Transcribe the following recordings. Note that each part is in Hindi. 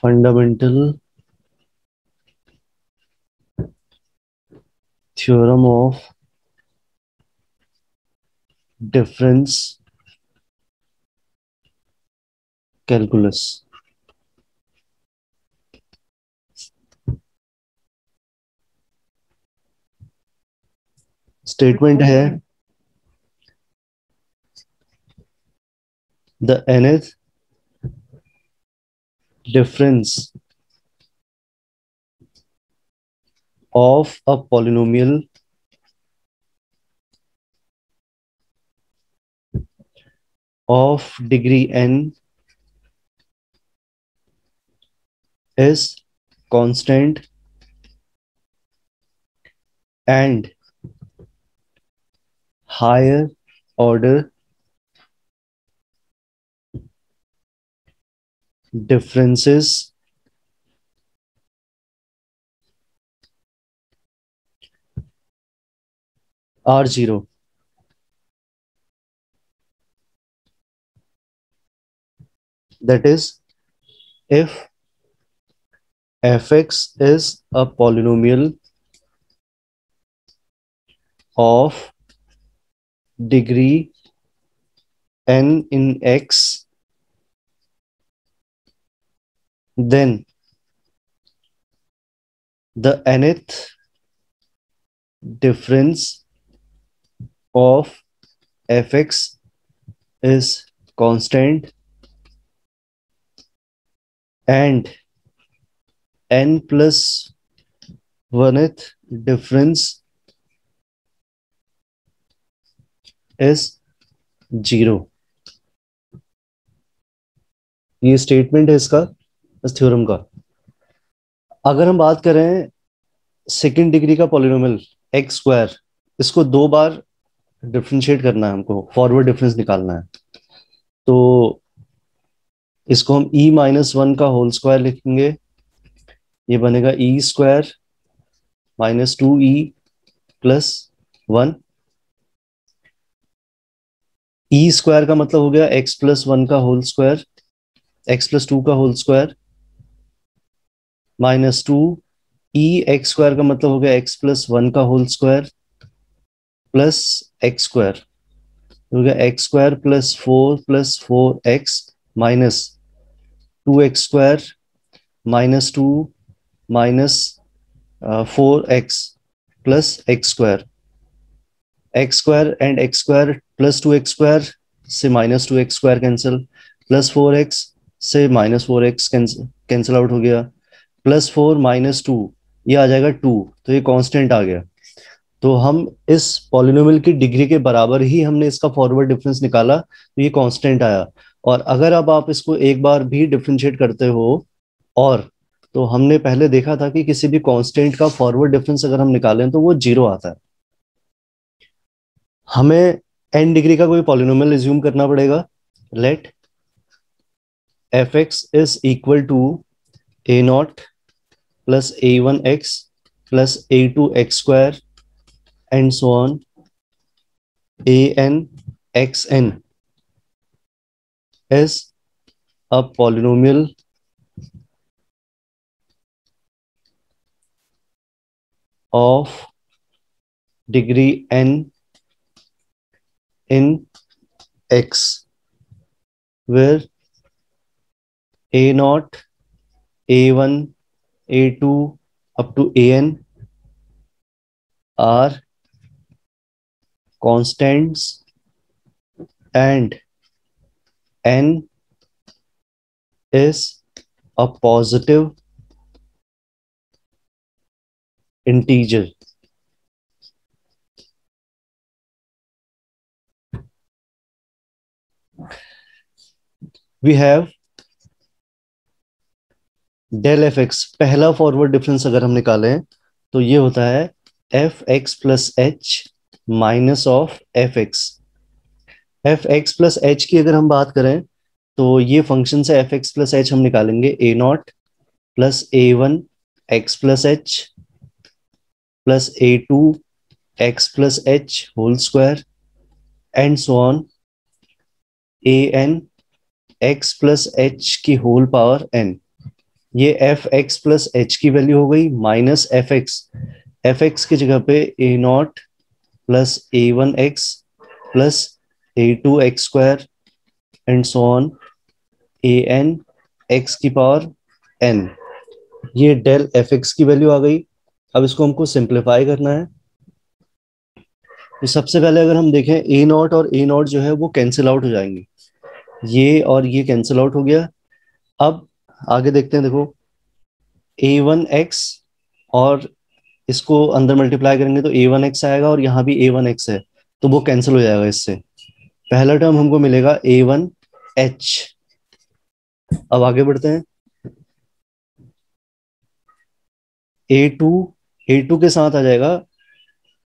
fundamental theorem of difference calculus statement है। The nth difference of a polynomial of degree n is constant and higher order differences are zero. That is, if fx is a polynomial of degree n in x, then the nth difference of fx is constant and n plus 1th difference is zero ये स्टेटमेंट है इसका, इस थ्योरम का। अगर हम बात करें सेकेंड डिग्री का पॉलिनोमियल एक्स स्क्वायर इसको दो बार डिफ्रेंशिएट करना है हमको फॉरवर्ड डिफरेंस निकालना है। तो इसको हम ई माइनस वन का होल स्क्वायर लिखेंगे। ये बनेगा e square minus two e plus one e e square का मतलब हो गया एक्स प्लस वन का whole square x plus two का whole square minus two e x square का मतलब हो गया एक्स प्लस वन का whole square plus x square हो गया x square plus four plus four x minus two x square minus two minus four x plus x square x square and x square plus two x square से minus two x square cancel plus four x से minus four x cancel out हो गया. प्लस फोर माइनस टू ये आ जाएगा टू तो ये कांस्टेंट आ गया. तो हम इस पॉलिनोमियल की डिग्री के बराबर ही हमने इसका फॉरवर्ड डिफरेंस निकाला तो ये कांस्टेंट आया. और अगर अब आप इसको एक बार भी डिफ्रेंशिएट करते हो, और तो हमने पहले देखा था कि किसी भी कांस्टेंट का फॉरवर्ड डिफरेंस अगर हम निकालें तो वो ज़ीरो आता है. हमें एन डिग्री का कोई पॉलिनोमियल रिज्यूम करना पड़ेगा। Let f x is equal to a naught plus a one x plus a two x square and so on a n x n is a polynomial of degree n in X, where A naught, A1, A2 up to AN are constants and N is a positive integer. We have del f x पहला फॉरवर्ड डिफरेंस अगर हम निकालें तो ये होता है f x plus h minus of f x f x plus h की अगर हम बात करें तो ये फ़ंक्शन से एफ़ एक्स प्लस एच हम निकालेंगे a naught plus a one x plus h plus a2 x plus h whole square and so on a n x plus h की होल पावर एन ये एफ़ एक्स प्लस एच की वैल्यू हो गई minus f x f x की जगह पे a naught plus a one x plus a two x square and so on a n x की पावर एन ये डेल एफ़ एक्स की वैल्यू आ गई. अब इसको हमको सिंप्लीफाई करना है. तो सबसे पहले अगर हम देखें ए नॉट और ए नॉट जो है वो कैंसिल आउट हो जाएँगे. ये और ये कैंसिल आउट हो गया। अब आगे देखते हैं, देखो ए वन एक्स और इसको अंदर मल्टीप्लाई करेंगे तो ए वन एक्स आएगा और यहाँ भी ए वन एक्स है तो वो कैंसिल हो जाएगा इससे। पहला टर्म हमको मिलेगा ए वन एच अब आगे बढ़ते हैं। ए टू ए टू के साथ आ जाएगा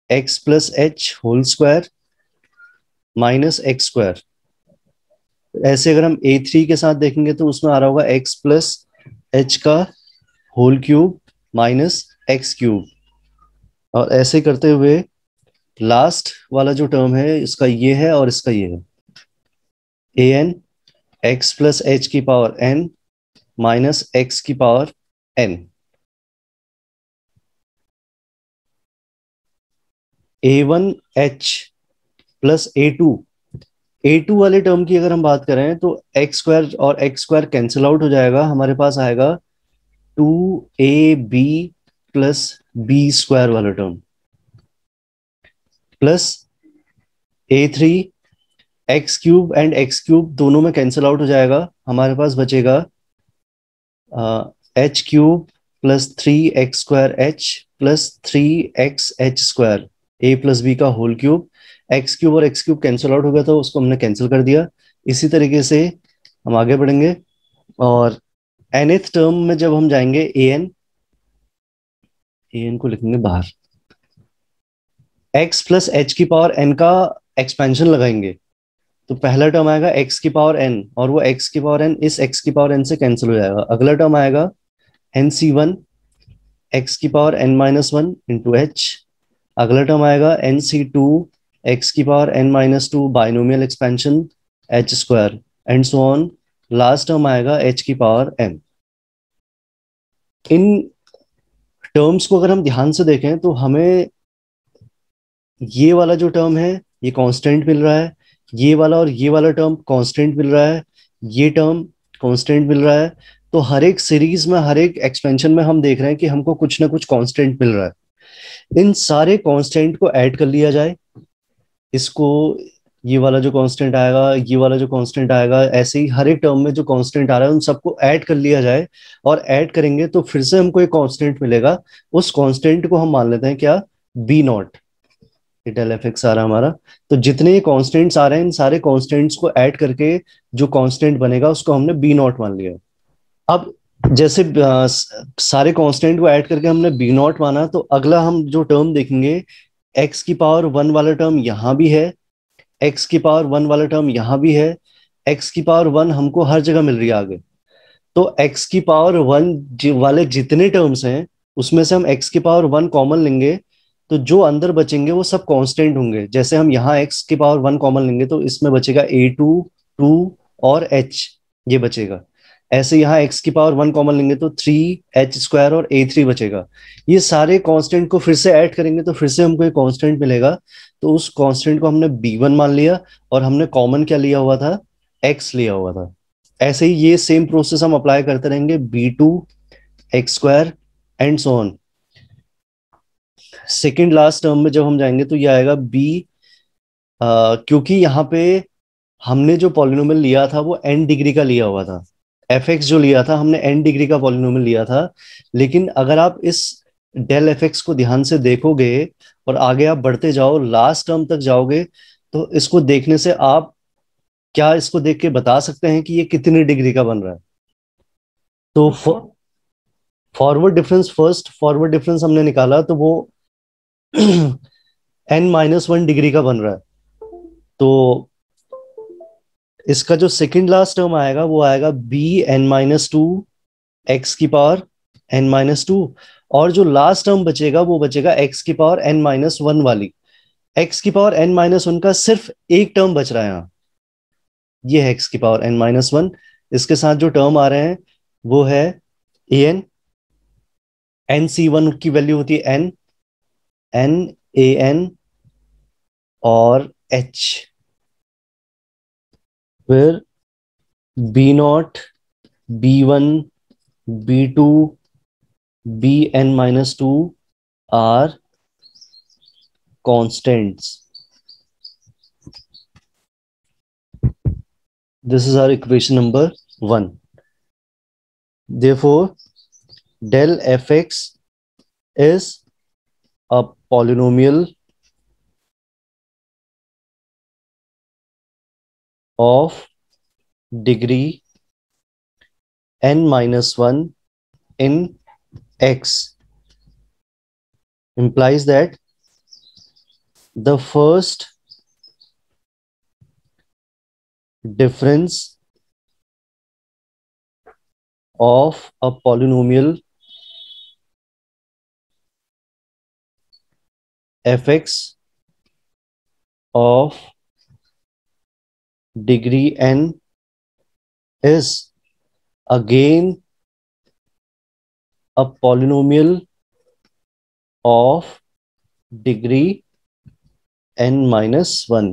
x plus h whole square minus x square ऐसे अगर हम ए थ्री के साथ देखेंगे तो उसमें आ रहा होगा एक्स प्लस एच का whole cube minus x cube और ऐसे करते हुए लास्ट वाला जो टर्म है, इसका ये है और इसका ये है। A n x plus h की पावर एन माइनस एक्स की power n a one h plus a two a two वाले टर्म की अगर हम बात करें तो एक्स स्क्वायर और एक्स स्क्वायर कैंसिल आउट हो जाएगा। हमारे पास आएगा two a b plus b square वाला term plus a three x cube and x cube दोनों में कैंसिल आउट हो जाएगा। हमारे पास बचेगा h cube plus three x square h plus three x h square a plus b का होल क्यूब एक्स क्यूब और एक्स क्यूब कैंसिल आउट हो गया था, उसको हमने कैंसिल कर दिया। इसी तरीके से हम आगे बढ़ेंगे और एनथ टर्म में जब हम जाएँगे ए एन ए एन को लिखेंगे बाहर। एक्स प्लस एच की पावर एन का एक्सपेंशन लगाएँगे। तो पहला टर्म आएगा एक्स की पावर एन और वो एक्स की पावर एन इस एक्स की पावर एन से कैंसिल हो जाएगा। अगला टर्म आएगा एन सी वन एक्स की power n minus one into h अगला टर्म आएगा एन सी टू एक्स की power n minus two binomial expansion h square and so on last term आएगा एच की पावर एन इन टर्म्स को अगर हम ध्यान से देखें तो हमें ये वाला जो टर्म है, ये कांस्टेंट मिल रहा है। ये वाला और ये वाला टर्म कांस्टेंट मिल रहा है। ये टर्म कांस्टेंट मिल रहा है। तो हर एक सीरीज़ में, हर एक एक्सपेंशन में हम देख रहे हैं कि हमको कुछ ना कुछ कांस्टेंट मिल रहा है। इन सारे कांस्टेंट को ऐड कर लिया जाए। इसको ये वाला जो कांस्टेंट आएगा, ये वाला जो कांस्टेंट आएगा, ऐसे ही हर एक टर्म में जो कांस्टेंट आ रहा है, उन सबको ऐड कर लिया जाए और ऐड करेंगे तो फिर से हमको एक कांस्टेंट मिलेगा। उस कांस्टेंट को हम मान लेते हैं क्या? B naught del f x आ रहा हमारा। तो जितने कॉन्स्टेंट्स आ रहे हैं, इन सारे कॉन्स्टेंट्स को ऐड करके जो कॉन्स्टेंट बनेगा, उसको हमने बी नॉट मान लिया। अब जैसे सारे कॉन्स्टेंट को ऐड करके हमने बी नॉट माना तो अगला हम जो टर्म देखेंगे एक्स की पावर वन वाला टर्म यहाँ भी है एक्स की पावर वन वाला टर्म यहाँ भी है एक्स की पावर वन हमको हर जगह मिल रही है आगे। तो एक्स की पावर वन वाले जितने टर्म्स हैं, उसमें से हम एक्स की पावर वन कॉमन लेंगे तो जो अंदर बचेंगे वो सब कांस्टेंट होंगे। जैसे हम यहाँ एक्स की पावर वन कॉमन लेंगे तो इसमें बचेगा ए टू टू और एच ये बचेगा। ऐसे यहाँ एक्स की पावर वन कॉमन लेंगे तो थ्री एच स्क्वायर और ए थ्री बचेगा। ये सारे कांस्टेंट को फिर से ऐड करेंगे तो फिर से हमको एक कांस्टेंट मिलेगा। तो उस कांस्टेंट को हमने बी वन मान लिया और हमने कॉमन क्या लिया हुआ था? एक्स लिया हुआ था। ऐसे ही ये सेम प्रोसेस हम अप्लाई करते रहेंगे b two x square and so on second last term में जब हम जाएँगे तो ये आएगा बी क्योंकि यहाँ पे हमने जो पॉलिनोमियल लिया था वो एन डिग्री का लिया हुआ था। एफ़ एक्स जो लिया था हमने एन डिग्री का पॉलिनोमियल लिया था। लेकिन अगर आप इस डेल एफ़ एक्स को ध्यान से देखोगे और आगे आप बढ़ते जाओ लास्ट टर्म तक जाओगे तो इसको देखने से आप क्या इसको देख के बता सकते हैं कि ये कितनी डिग्री का बन रहा है? तो forward difference first forward difference हमने निकाला तो वो एन माइनस वन डिग्री का बन रहा है। तो इसका जो सेकंड लास्ट टर्म आएगा, वो आएगा b n minus two x की पावर एन माइनस टू और जो लास्ट टर्म बचेगा, वो बचेगा एक्स की पावर एन माइनस वन वाली. एक्स की पावर एन माइनस वन का सिर्फ़ एक टर्म बच रहा है यहाँ. ये है एक्स की पावर एन माइनस वन इसके साथ जो टर्म आ रहे हैं, वो है a n n C one की वैल्यू होती है एन एन ए एन और h where b naught, b1, b2, bn minus 2 are constants. This is our equation number 1. Therefore, del fx is a polynomial of degree n minus 1 in x implies that the first difference of a polynomial fx of degree n is again a polynomial of degree n minus one.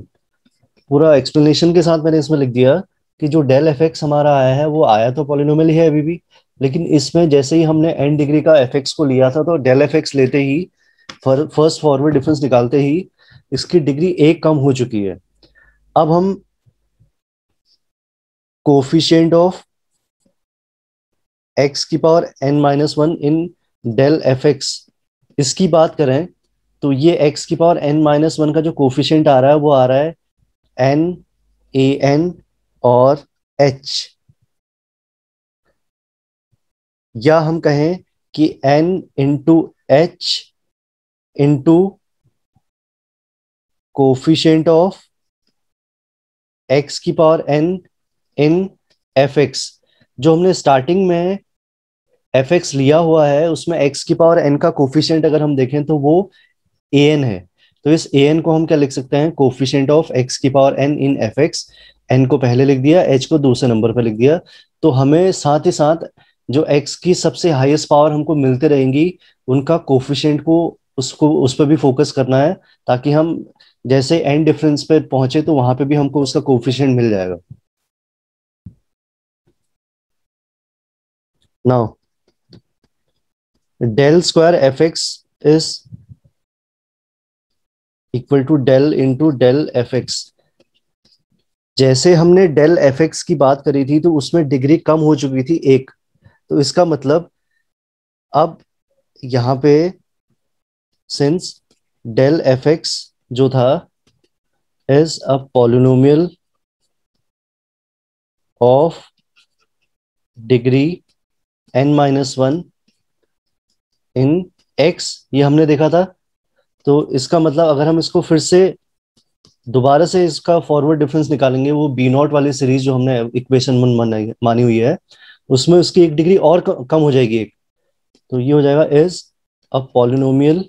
पूरा एक्सप्लेनेशन के साथ मैंने इसमें लिख दिया कि जो डेल एफ़ एक्स हमारा आया है, वो आया तो पॉलिनोमियल ही है अभी भी, लेकिन इसमें जैसे ही हमने एन डिग्री का एफ़ एक्स को लिया था तो डेल एफ़ एक्स लेते ही फ़र्स्ट फॉरवर्ड डिफरेंस निकालते ही, इसकी डिग्री एक कम हो चुकी है। अब हम कोफिशियंट ऑफ़ एक्स की power n minus one in del f x. इसकी बात करें तो ये एक्स की पावर एन माइनस वन का जो कोफिशियंट आ रहा है, वो आ रहा है एन ए एन और एच। या हम कहें कि n into h into coefficient of x की power n in f x जो हमने स्टार्टिंग में एफ़ एक्स लिया हुआ है, उसमें एक्स की पावर एन का कोफिशियंट अगर हम देखें तो वो ए एन है। तो इस ए एन को हम क्या लिख सकते हैं? कोफिशियंट ऑफ़ एक्स की power n in f x n को पहले लिख दिया एच को दूसरे नंबर पर लिख दिया। तो हमें साथ ही साथ जो एक्स की सबसे हाईएस्ट पावर हमको मिलते रहेंगी, उनका कोफिशियंट को, उसको, उस पर भी फोकस करना है, ताकि हम जैसे एन डिफरेंस पे पहुँचे तो वहाँ पे भी हमको उसका कोफिशियंट मिल जाएगा। Del square f x is equal to del into del f x जैसे हमने डेल एफ़ एक्स की बात करी थी तो उसमें डिग्री कम हो चुकी थी एक। तो इसका मतलब अब यहाँ पे सिंस डेल एफ़ एक्स जो था is a polynomial of degree n minus one in x ये हमने देखा था। तो इसका मतलब अगर हम इसको फिर से दोबारा से इसका फॉरवर्ड डिफरेंस निकालेंगे, वो बी नॉट वाली सीरीज़ जो हमने इक्वेशन वन मानी हुई है, उसमें उसकी एक डिग्री और कम हो जाएगी एक। तो ये हो जाएगा is a polynomial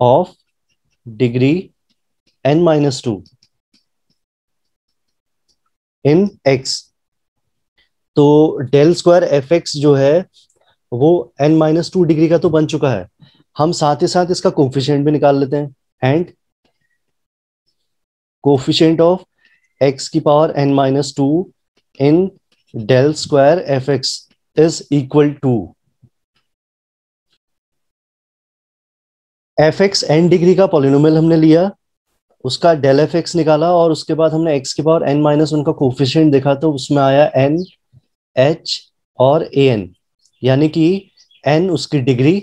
of degree n minus two in x तो डेल स्क्वायर एफ़ एक्स जो है, वो एन माइनस टू डिग्री का तो बन चुका है। हम साथ ही साथ इसका कोफिशियंट भी निकाल लेते हैं। एंड कोफिशियंट ऑफ़ एक्स की power n minus two in del square f x is equal to. F x n degree का पॉलिनोमियल हमने लिया, उसका डेल एफ़ एक्स निकाला और उसके बाद हमने एक्स की पावर एन माइनस उनका कोफिशियंट देखा तो उसमें आया एन एच और ए एन यानी कि एन उसकी डिग्री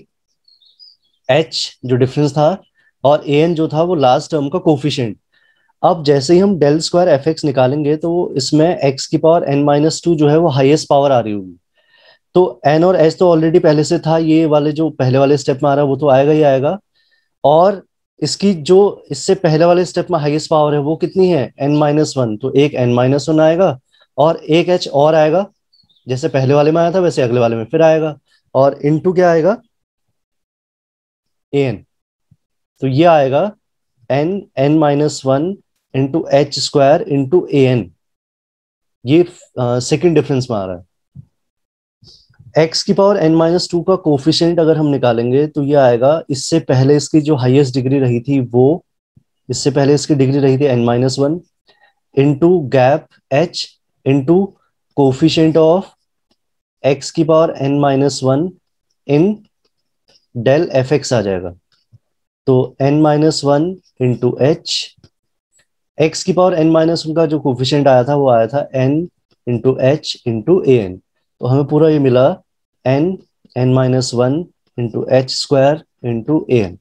एच जो डिफरेंस था और ए एन जो था वो लास्ट टर्म का कोफिशियंट अब जैसे ही हम डेल स्क्वायर एफ़ एक्स निकालेंगे तो इसमें एक्स की पावर एन माइनस टू जो है वो हाईएस्ट पावर आ रही होगी. तो एन और एच तो ऑलरेडी पहले से था, ये वाले जो पहले वाले स्टेप में आ रहा है वो तो आएगा ही आएगा. और इसकी जो इससे पहले वाले स्टेप में हाईएस्ट पावर है वो कितनी है? एन माइनस वन तो एक एन माइनस वन आएगा और एक एच और आएगा जैसे पहले वाले में आया था, वैसे अगले वाले में फिर आएगा। और इनटू क्या आएगा? ए एन तो ये आएगा n n minus one into h square into a n ये सेकेंड डिफरेंस में आ रहा है। एक्स की पावर एन माइनस टू का कोफिशियंट अगर हम निकालेंगे तो ये आएगा, इससे पहले इसकी जो हाईएस्ट डिग्री रही थी वो, इससे पहले इसकी डिग्री रही थी n minus one into gap h into coefficient of x की power n minus one in del f x आ जाएगा। तो n minus one into h, x की पावर एन माइनस वन का जो कोफिशियंट आया था, वो आया था n into h into a n. तो हमें पूरा ये मिला n n minus one into h square into a n.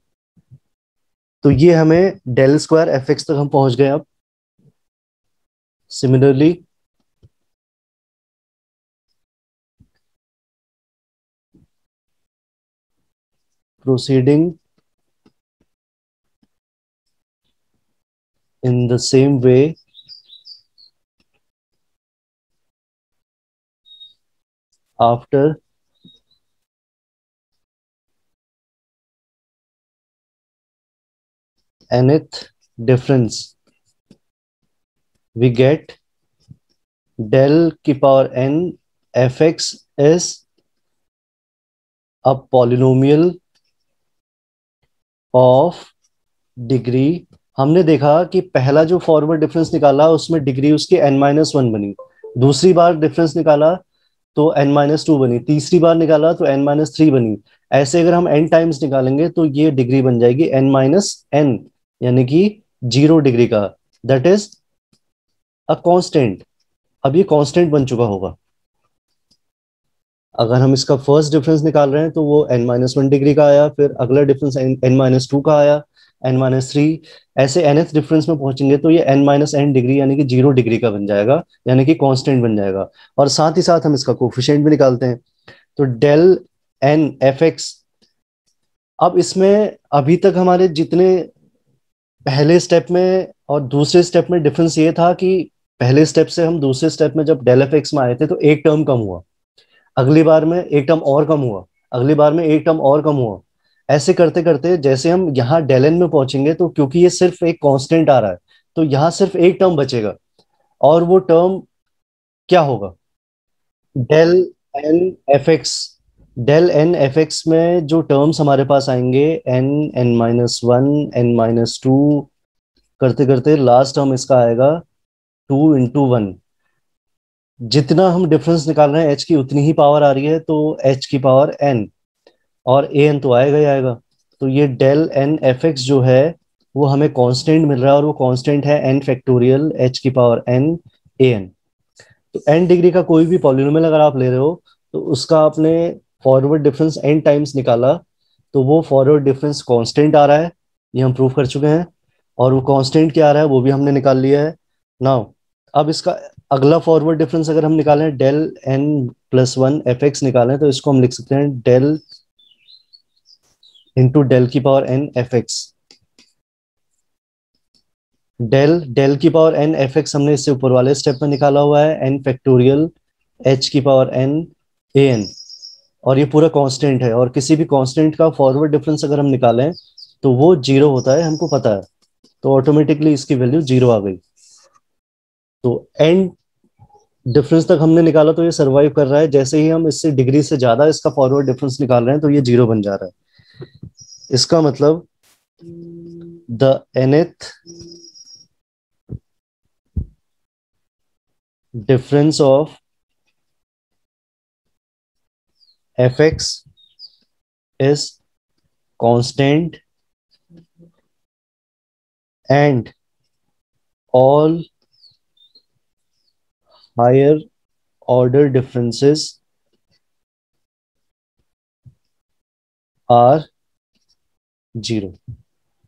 तो ये हमें डेल स्क्वायर एफ़ एक्स तक हम पहुँच गए अब। Similarly proceeding in the same way after nth difference we get del की power n fx is a polynomial of degree हमने देखा कि पहला जो फॉरवर्ड डिफरेंस निकाला, उसमें डिग्री उसकी एन माइनस वन बनी। दूसरी बार डिफरेंस निकाला तो एन माइनस टू बनी। तीसरी बार निकाला तो एन माइनस थ्री बनी। ऐसे अगर हम एन टाइम्स निकालेंगे तो ये डिग्री बन जाएगी एन माइनस एन यानी कि ज़ीरो डिग्री का। दैट इज़ अ कांस्टेंट अब ये कांस्टेंट बन चुका होगा। अगर हम इसका फ़र्स्ट डिफरेंस निकाल रहे हैं तो वो एन माइनस वन डिग्री का आया, फिर अगला डिफरेंस एन माइनस टू का आया एन माइनस थ्री ऐसे एन एथ डिफरेंस में पहुँचेंगे तो ये एन माइनस एन डिग्री यानी कि ज़ीरो डिग्री का बन जाएगा, यानी कि कांस्टेंट बन जाएगा। और साथ ही साथ हम इसका कोफिशेंट भी निकालते हैं। तो डेल एन एफ़ एक्स अब इसमें अभी तक हमारे जितने पहले स्टेप में और दूसरे स्टेप में डिफरेंस ये था कि पहले स्टेप से हम दूसरे स्टेप में जब डेल एफ़ एक्स में आए थे तो एक टर्म कम हुआ। अगली बार में एक टर्म और कम हुआ, अगली बार में एक टर्म और कम हुआ। ऐसे करते करते जैसे हम यहाँ डेलन में पहुँचेंगे तो क्योंकि ये सिर्फ़ एक कांस्टेंट आ रहा है तो यहाँ सिर्फ़ एक टर्म बचेगा। और वो टर्म क्या होगा? Del n f x, del n f x में जो टर्म्स हमारे पास आएँगे, n n minus one, n minus two, करते करते लास्ट टर्म इसका आएगा टू इंटू वन। जितना हम डिफरेंस निकाल रहे हैं एच की उतनी ही पावर आ रही है तो एच की पावर एन और ए एन तो आएगा ही आएगा। तो ये डेल एन एफ़ एक्स जो है, वो हमें कांस्टेंट मिल रहा है और वो कांस्टेंट है एन फैक्टोरियल एच की पावर एन ए एन तो एन डिग्री का कोई भी पॉलिनोमियल अगर आप ले रहे हो तो उसका आपने फॉरवर्ड डिफरेंस एन टाइम्स निकाला तो वो फॉरवर्ड डिफरेंस कांस्टेंट आ रहा है, ये हम प्रूव कर चुके हैं। और वो कांस्टेंट क्या आ रहा है, वो भी हमने निकाल लिया है। नाउ अब इसका अगला फॉरवर्ड डिफरेंस अगर हम निकालें del n plus one f x निकालें तो इसको हम लिख सकते हैं डेल इंटू डेल की power n f x del del की पावर एन एफ़ एक्स हमने इससे ऊपर वाले स्टेप में निकाला हुआ है एन फैक्टोरियल एच की पावर एन ए एन और ये पूरा कांस्टेंट है, और किसी भी कांस्टेंट का फॉरवर्ड डिफरेंस अगर हम निकालें तो वो ज़ीरो होता है, हमको पता है। तो ऑटोमेटिकली इसकी वैल्यू ज़ीरो आ गई। तो एन डिफरेंस तक हमने निकाला तो ये सरवाइव कर रहा है। जैसे ही हम इससे डिग्री से ज़्यादा इसका फॉरवर्ड डिफरेंस निकाल रहे हैं तो ये ज़ीरो बन जा रहा है। इसका मतलब the nth difference of fx is constant and all higher order differences are zero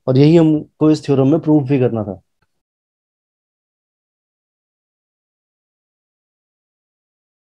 और यही हमको इस थ्योरम में प्रूव भी करना था